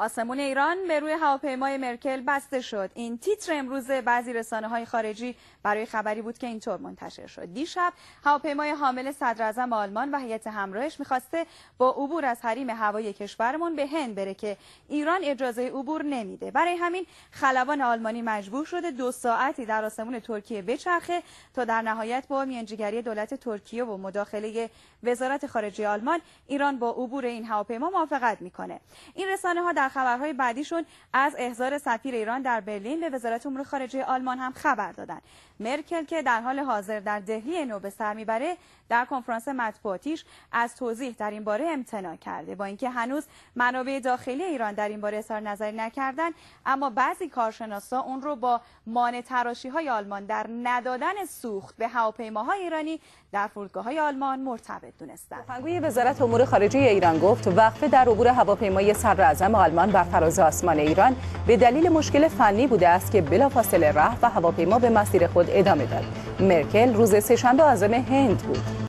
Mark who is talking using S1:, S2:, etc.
S1: آسمون ایران به روی هواپیمای مرکل بسته شد. این تیتر امروز بعضی رسانه های خارجی برای خبری بود که اینطور منتشر شد. دیشب هواپیمای حامل صدر آلمان و هیئت همراهش می‌خواسته با عبور از حریم هوایی کشورمون به هند بره که ایران اجازه عبور نمیده. برای همین خلبان آلمانی مجبور شده دو ساعتی در آسمون ترکیه بچرخه تا در نهایت با میانجیگری دولت ترکیه و مداخله وزارت خارجه آلمان ایران با عبور این هواپیما موافقت می‌کنه. این رسانه ها در خبرهای بعدیشون از احضار سفیر ایران در برلین به وزارت امور خارجه آلمان هم خبر دادن مرکل که در حال حاضر در دهلی نو به سر می‌بره در کنفرانس مطبوعاتیش از توضیح در این باره امتناع کرده با اینکه هنوز منابع داخلی ایران در این باره اظهار نظری نکردن اما بعضی کارشناسا اون رو با مان تراشی های آلمان در ندادن سوخت به هواپیماهای ایرانی در فرودگاه های آلمان مرتبط دونستند.
S2: سخنگوی وزارت امور خارجه ایران گفت وقفه در عبور هواپیمای صدر آلمان بر فراز آسمان ایران به دلیل مشکل فنی بوده است که بلافاصله راه و هواپیما به مسیر خود ادامه داد. مرکل روز سهشنبه عازم هند بود.